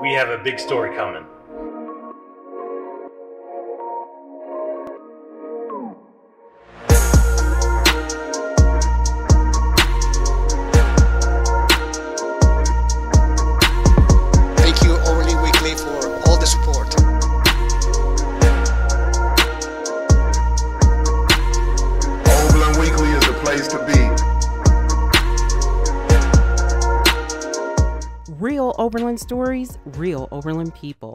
We have a big story coming. Real Oberlin stories, real Oberlin people.